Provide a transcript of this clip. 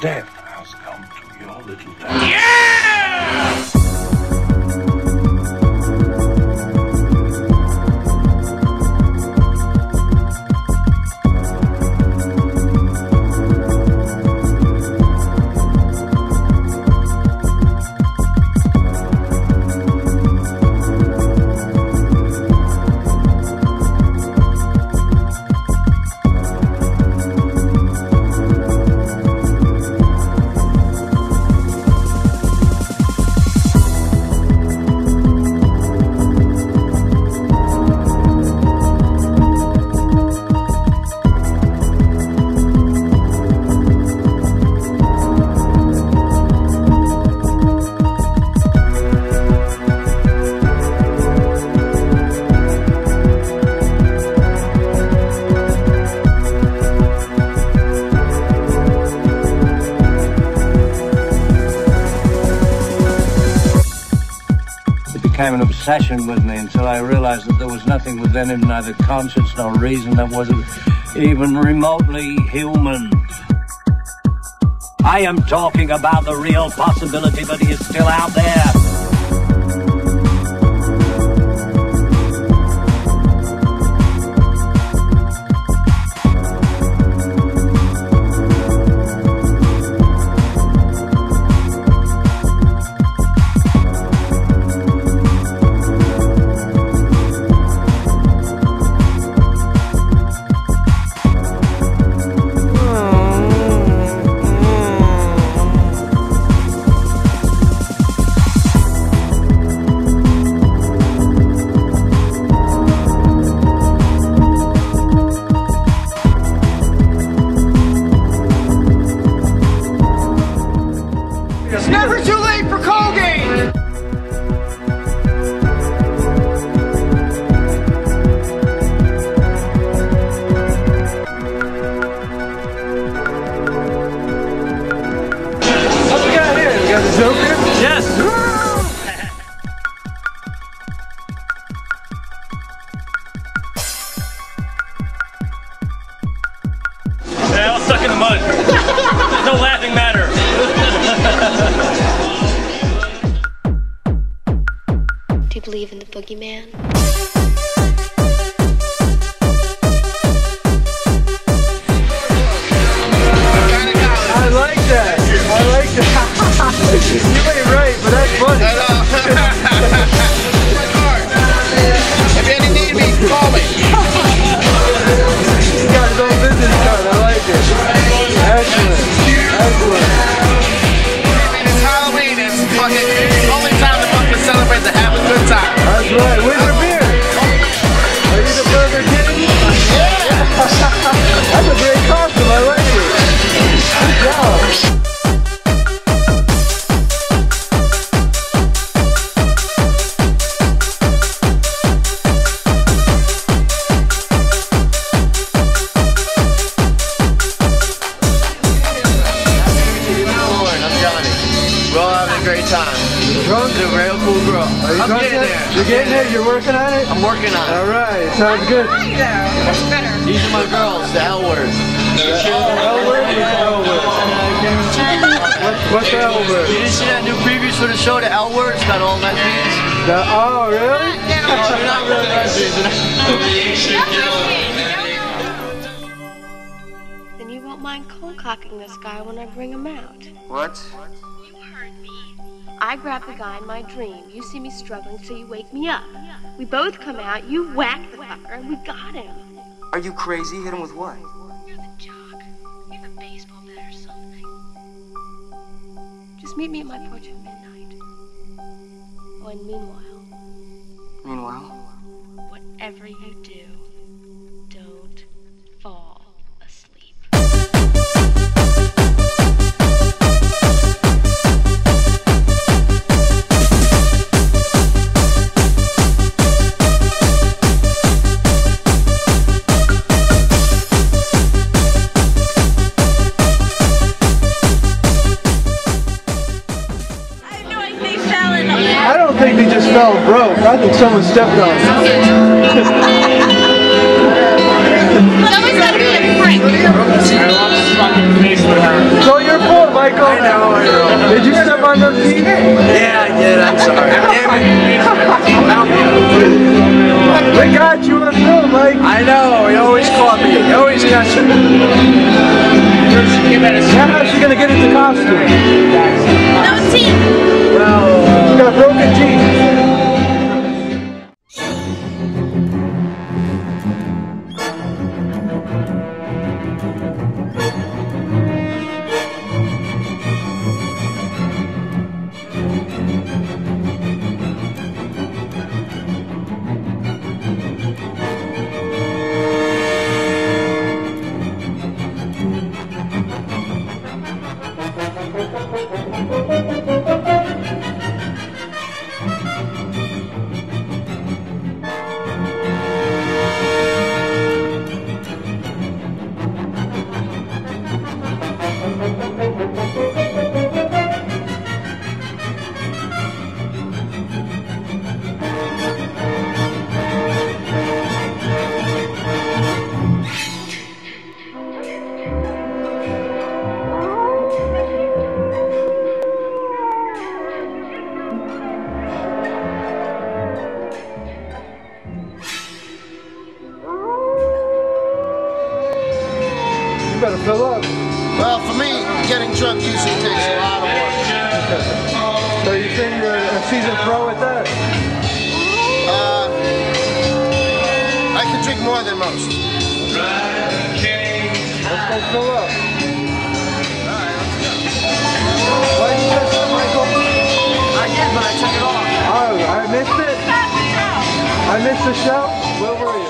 Death has come to your little town. It became an obsession with me until I realized that there was nothing within him, neither conscience nor reason, that wasn't even remotely human. I am talking about the real possibility that he is still out there. They all stuck in the mud. No laughing matter. Do you believe in the boogeyman? Having a great time. Drunk? It's a real cool girl. Are you I'm drunk getting yet? there. You're getting there? You're working on it? I'm working on it. All right. Sounds good. These are my girls, the L words. L word? What's the L word? What's the L You didn't see that new previews for the show, the L words, got all lesbians? The- oh, really? No, they're not really lesbians. Mind cold cocking this guy when I bring him out. What? You heard me. I grab the guy in my dream. You see me struggling, so you wake me up. We both come out, you whack the fucker, and we got him. Are you crazy? Hit him with what? You're the jock. You're the baseball bat or something. Just meet me at my porch at midnight. Oh, and meanwhile, Meanwhile, whatever you do, don't think they just fell broke. I think someone stepped on them. Someone's gotta be a prick. It's all your fault, Michael. I know, I know. Did you step on those feet? Yeah, I did. I'm sorry. They got you on film, Mike. I know. He always caught me. He always got you. How's she gonna get into costume? No teeth. You better fill up. Well, for me, getting drunk usually takes a lot of work. So you think you're a seasoned pro at that? Uh, I can drink more than most. Let's go fill up. Why did you miss it, Michael? I did, but I took it off. Oh, I missed it. I missed the show. Where were you?